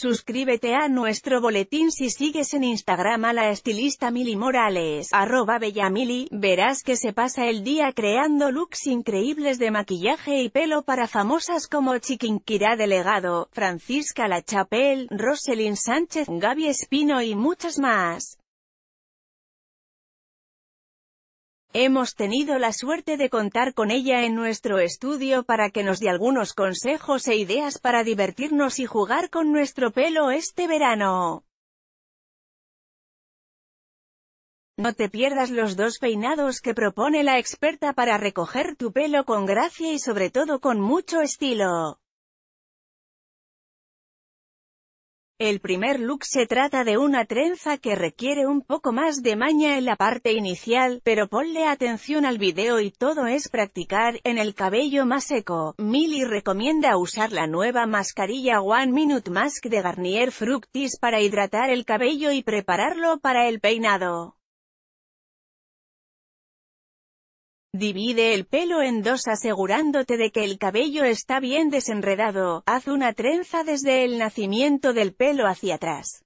Suscríbete a nuestro boletín si sigues en Instagram a la estilista Mili Morales, arroba bellamili, verás que se pasa el día creando looks increíbles de maquillaje y pelo para famosas como Chiquinquirá Delegado, Francisca La Chapelle, Roselyn Sánchez, Gaby Espino y muchas más. Hemos tenido la suerte de contar con ella en nuestro estudio para que nos dé algunos consejos e ideas para divertirnos y jugar con nuestro pelo este verano. No te pierdas los dos peinados que propone la experta para recoger tu pelo con gracia y sobre todo con mucho estilo. El primer look se trata de una trenza que requiere un poco más de maña en la parte inicial, pero ponle atención al video y todo es practicar, en el cabello más seco. Milly recomienda usar la nueva mascarilla One Minute Mask de Garnier Fructis para hidratar el cabello y prepararlo para el peinado. Divide el pelo en dos asegurándote de que el cabello está bien desenredado, haz una trenza desde el nacimiento del pelo hacia atrás.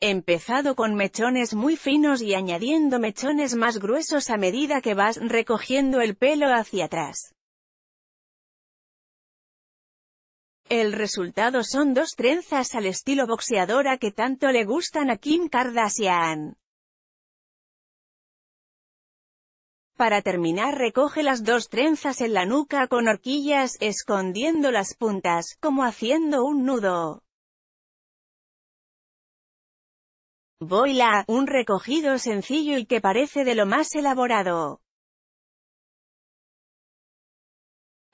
Empezado con mechones muy finos y añadiendo mechones más gruesos a medida que vas recogiendo el pelo hacia atrás. El resultado son dos trenzas al estilo boxeadora que tanto le gustan a Kim Kardashian. Para terminar recoge las dos trenzas en la nuca con horquillas, escondiendo las puntas, como haciendo un nudo. Boila, un recogido sencillo y que parece de lo más elaborado.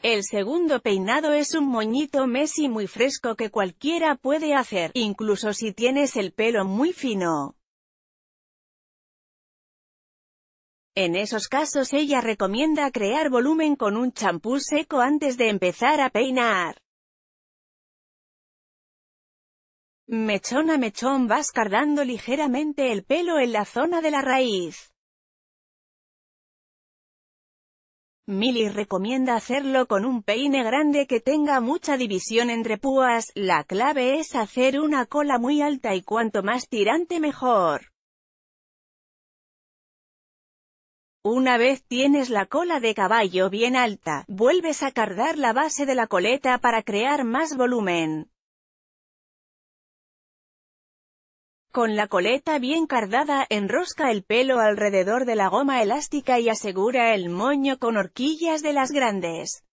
El segundo peinado es un moñito Messi muy fresco que cualquiera puede hacer, incluso si tienes el pelo muy fino. En esos casos ella recomienda crear volumen con un champú seco antes de empezar a peinar. Mechón a mechón vas cardando ligeramente el pelo en la zona de la raíz. Milly recomienda hacerlo con un peine grande que tenga mucha división entre púas, la clave es hacer una cola muy alta y cuanto más tirante mejor. Una vez tienes la cola de caballo bien alta, vuelves a cardar la base de la coleta para crear más volumen. Con la coleta bien cardada, enrosca el pelo alrededor de la goma elástica y asegura el moño con horquillas de las grandes.